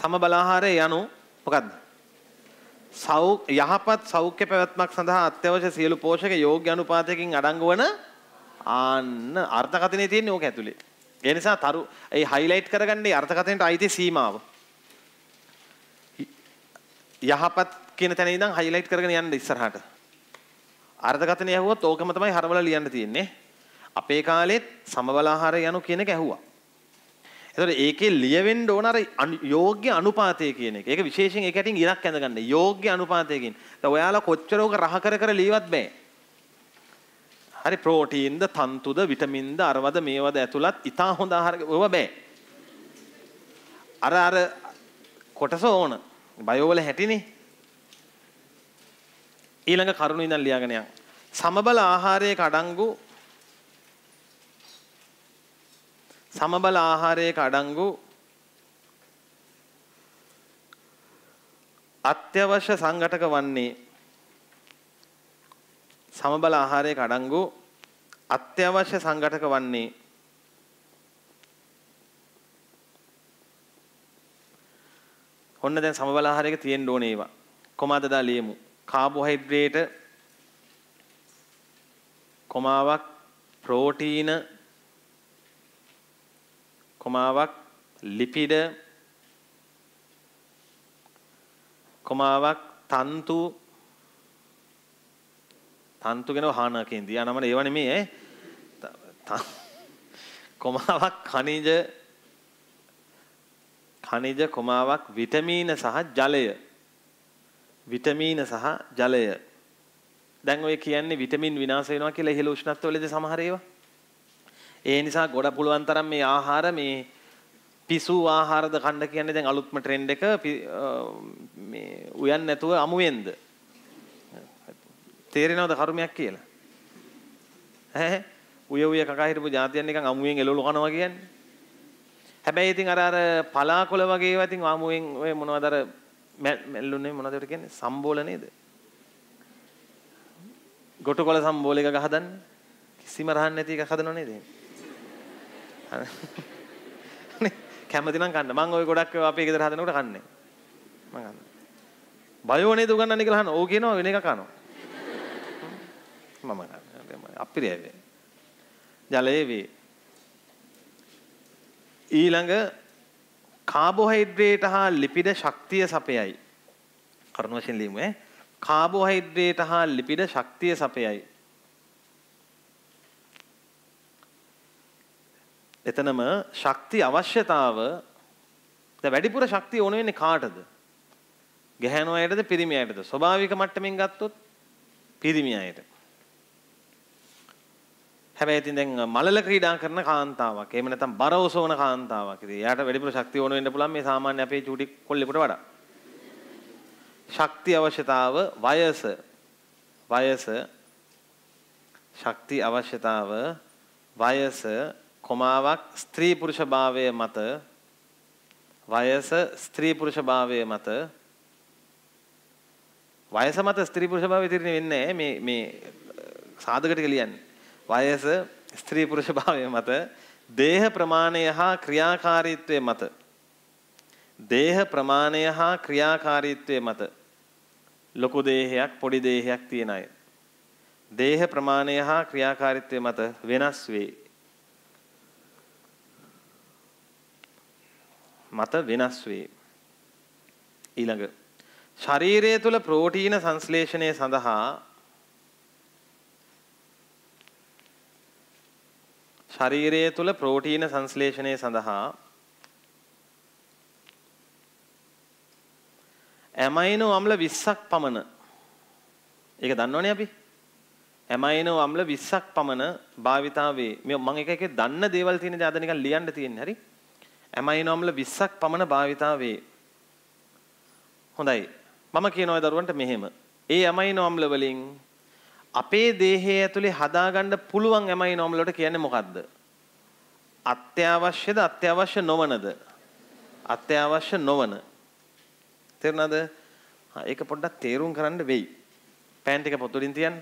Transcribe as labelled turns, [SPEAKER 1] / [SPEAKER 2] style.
[SPEAKER 1] සමබල ආහාරය යනු මොකද්ද? සෞ යහපත් සෞඛ්‍ය පැවැත්මක් සඳහා අත්‍යවශ්‍ය සියලු පෝෂක යෝග්‍ය අනුපාතයකින් අඩංගු වන ආන්න අර්ථකථනයේ තියෙන්නේ ඕක ඇතුලේ. ඒ නිසා තරු ඒ හයිලයිට් කරගන්නේ අර්ථකථනයට අයිති සීමාව. යහපත් කියන තැන ඉඳන් හයිලයිට් කරගෙන යන්න ඉස්සරහට. අර්ථකථනය ඇහුවොත් ඕකම තමයි හරවලා ලියන්න තියෙන්නේ. අපේ කාලෙත් සමබල ආහාරය යනු කියන එක ඇහුවා. එතකොට ඒකේ ලියවෙන්න ඕන අර යෝග්‍ය අනුපාතය කියන එක. ඒක විශේෂයෙන් ඒක ඇටින් ඉරක් ඇඳගන්න. යෝග්‍ය අනුපාතයකින්. දැන් ඔයාලා කොච්චර ඕක රහ කර කර ලියවත් බෑ. හරි ප්‍රෝටීන්ද, තන්තුද, විටමින්ද, අරවද මේවද ඇතුළත් ඉතා හොඳ ආහාර ඔව බෑ. අර අර කොටස ඕන. බයෝ වල හැටිනේ. ඊළඟ කරුණු ඉඳන් ලියාගෙන යන්න. සමබල ආහාරයක අඩංගු සමබල ආහාරයක අඩංගු අත්‍යවශ්‍ය සංඝටක වන්නේ සමබල ආහාරයක අඩංගු අත්‍යවශ්‍ය සංඝටක වන්නේ ඔන්න දැන් සමබල ආහාරයක තියෙන්න ඕනේ ඒවා. කොමාද දා ලියමු. කාබෝහයිඩ්‍රේට කොමාවක් ප්‍රෝටීන කොමාවක් ලිපිඩ කොමාවක් තන්තු? තන්තු ගැන අහනකින් දියා නම ඒව නෙමෙයි ඈ. කොමාවක් khනිජ khනිජ කොමාවක් විටමීන සහ ජලය. විටමීන සහ ජලය. දැන් ඔය කියන්නේ විටමින් විනාශ වෙනවා කියලා ඉහළ උෂ්ණත්වවලදී සමහර ඒවා. ඒ නිසා ගොඩ පුළුවන් තරම් මේ ආහාර මේ පිසු ආහාරද කන්න කියන්නේ දැන් අලුත්ම ට්‍රෙන්ඩ් එක මේ උයන් නැතුව අමුවෙන්ද? තේරෙනවද කර්මයක් කියලා? ඈ? උය උය කකා හිටපු જાතියන් නිකන් අමුවෙන් එළවලු කනවා කියන්නේ. හැබැයි ඉතින් අර අර පලාකොළ වගේ ඒවා ඉතින් අමුවෙන් ඔය මොනවද අර මැල්ලුනේ මොනවද ඒකට කියන්නේ? සම්බෝල නේද? ගොටකොළ සම්බෝල එක ගහදන්නේ කිසිම රහන් නැති එක හදනව නේද? කැමති නම් කන්න. මම ওই ගොඩක් ඒවා අපේ ගෙදර හදනකොට කන්නේ. මම කන්න. බයෝ නේද උගන්නන්නේ කියලා අහනවා. ඕක කියනවා වෙන එක කනවා. මම කන්නේ. අපිරියයි. ජලයේ වේ. ඊළඟ කාබෝහයිඩ්‍රේට් හා ලිපිඩ ශක්තිය සපයයි. කරුණ වශයෙන් ලියමු ඈ. කාබෝහයිඩ්‍රේට් හා ලිපිඩ ශක්තිය සපයයි. එතනම ශක්ති අවශ්‍යතාව දැන් වැඩිපුර ශක්තිය ඕන වෙන්නේ කාටද? ගැහැණු අයටද පිරිමි අයටද? ස්වභාවික මට්ටමින් ගත්තොත් පිරිමි අයට. හැබැයි ඉතින් දැන් මලල ක්‍රීඩා කරන කාන්තාවක් එහෙම නැත්නම් බර ඔසවන කාන්තාවක් ඉතින් එයාට වැඩිපුර ශක්තිය ඕන වෙන්න පුළුවන් මේ සාමාන්‍ය අපේ චූටි කොල්ලෙකුට වඩා. ශක්ති අවශ්‍යතාව වයස වයස ශක්ති අවශ්‍යතාව වයස කොමාවක් ස්ත්‍රී පුරුෂ භාවය මත වයස ස්ත්‍රී පුරුෂ භාවය මත. වයස මත ස්ත්‍රී පුරුෂ භාවය තීරණය වෙන්නේ මේ මේ සාධක ටික ලියන්නේ. වයස ස්ත්‍රී පුරුෂ භාවය මත දේහ ප්‍රමාණය හා ක්‍රියාකාරීත්වය මත. දේහ ප්‍රමාණය හා ක්‍රියාකාරීත්වය මත. ලොකු දේහයක් පොඩි දේහයක් තියෙන අය. දේහ ප්‍රමාණය හා ක්‍රියාකාරීත්වය මත වෙනස් වේ. මත වෙනස් වේ. ඊළඟ ශරීරය තුළ ප්‍රෝටීන සංශ්ලේෂණය සඳහා ශරීරය තුළ ප්‍රෝටීන සංශ්ලේෂණය සඳහා ඇමයිනෝ අම්ල 20ක් පමණ ඒක දන්නවනේ අපි? ඇමයිනෝ අම්ල 20ක් පමණ භාවිතා වේ. මම එක එක දන්න දේවල් තියෙන දේ අද නිකන් ලියන්න තියෙන්නේ. හරි? ඇමයිනෝ අම්ල 20ක් පමණ භාවිතා වේ. හොඳයි. මම කියනවා දරුවන්ට මෙහෙම. ඒ ඇමයිනෝ අම්ල වලින් අපේ දේහය ඇතුලේ හදාගන්න පුළුවන් ඇමයිනෝ අම්ල වලට කියන්නේ මොකද්ද? අත්‍යවශ්‍යද අත්‍යවශ්‍ය නොවනද? අත්‍යවශ්‍ය නොවන. තේරුණාද? ඒක පොඩ්ඩක් තේරුම් කරන්න වෙයි. පෑන් ටික පොත් වලින් තියන්න.